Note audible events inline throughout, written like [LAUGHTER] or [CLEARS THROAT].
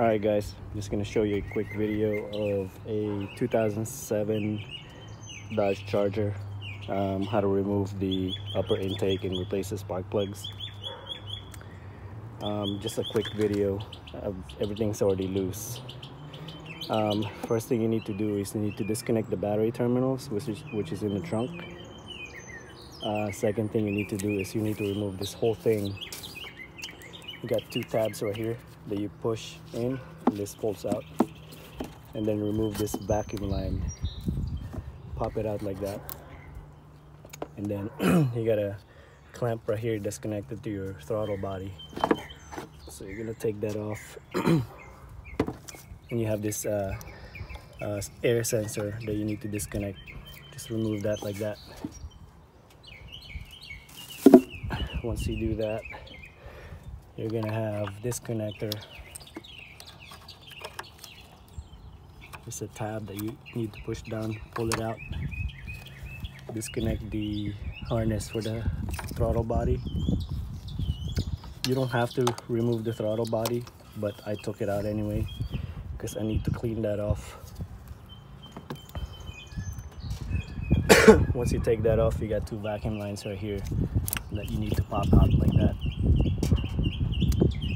Alright guys, I'm just gonna show you a quick video of a 2007 Dodge Charger. Um, how to remove the upper intake and replace the spark plugs. Um, just a quick video everything's already loose. Um, first thing you need to do is you need to disconnect the battery terminals which is, which is in the trunk. Uh, second thing you need to do is you need to remove this whole thing you got two tabs right here that you push in this pulls out. And then remove this vacuum line. Pop it out like that. And then [CLEARS THROAT] you got a clamp right here that's connected to your throttle body. So you're gonna take that off. [CLEARS THROAT] And you have this uh, uh, air sensor that you need to disconnect. Just remove that like that. Once you do that you're gonna have this connector. It's a tab that you need to push down pull it out. Disconnect the harness for the throttle body. You don't have to remove the throttle body but I took it out anyway because I need to clean that off. [COUGHS] Once you take that off you got two vacuum lines right here that you need to pop out like that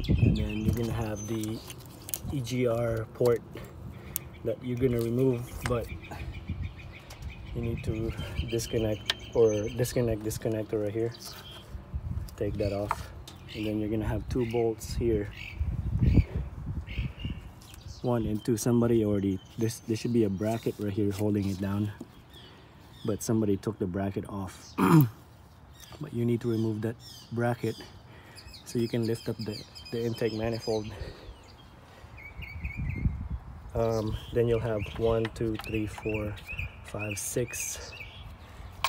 and then you're gonna have the EGR port that you're gonna remove but you need to disconnect or disconnect this connector right here. Take that off and then you're gonna have two bolts here. One and two. Somebody already this there should be a bracket right here holding it down but somebody took the bracket off. [CLEARS THROAT] But you need to remove that bracket so you can lift up the, the intake manifold. Um, then you'll have one two three four five six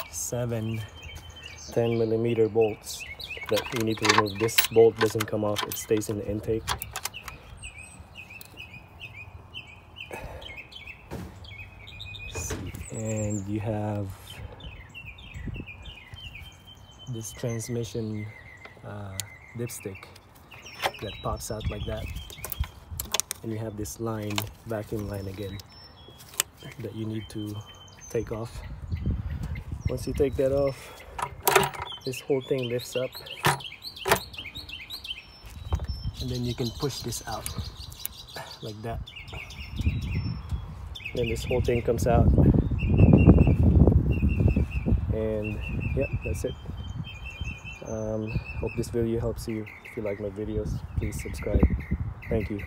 seven 10 millimeter bolts that you need to remove. This bolt doesn't come off it stays in the intake. And you have this transmission uh, dipstick that pops out like that. And you have this line vacuum line again that you need to take off. Once you take that off this whole thing lifts up. And then you can push this out like that. Then this whole thing comes out. And yeah that's it um, hope this video helps you. If you like my videos please subscribe. Thank you